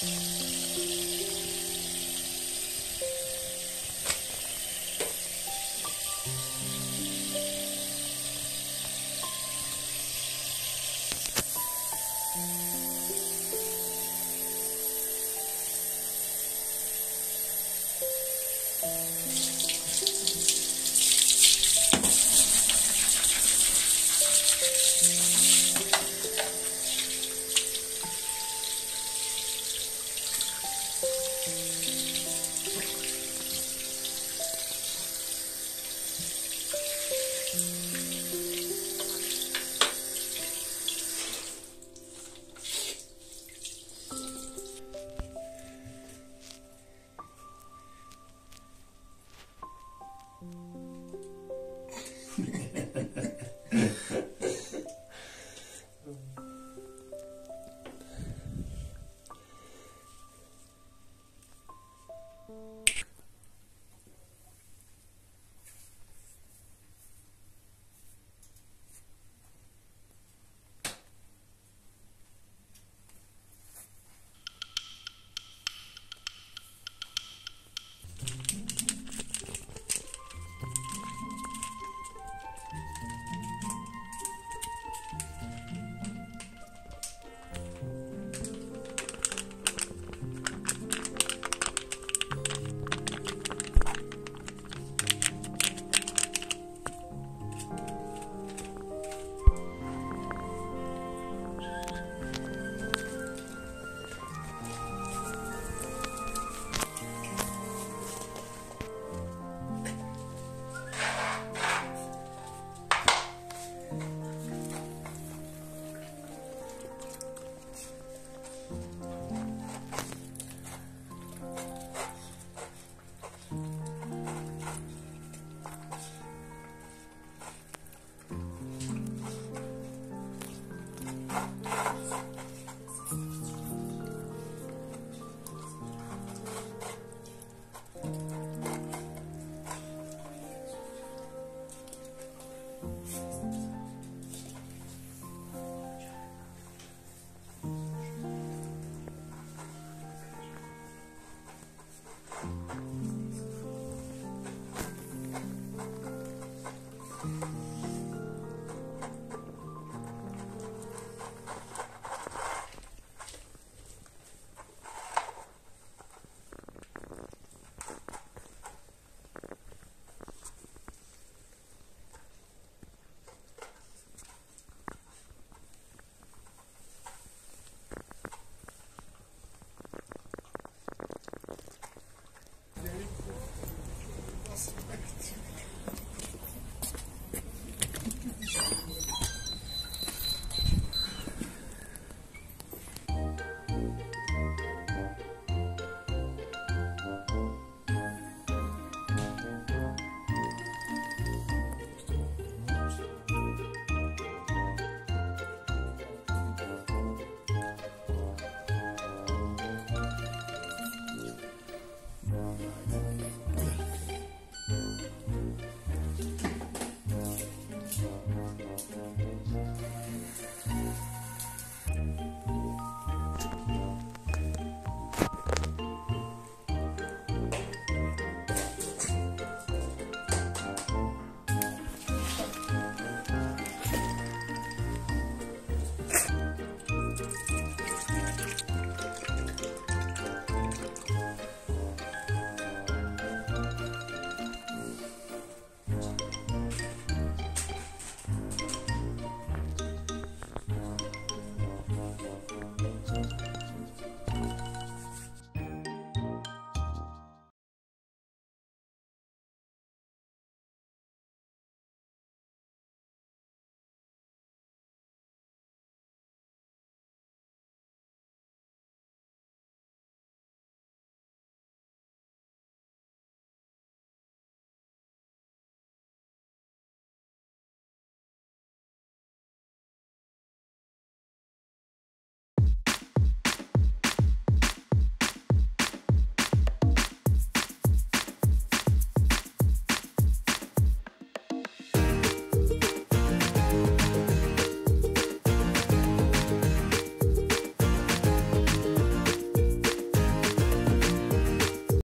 Mm-hmm.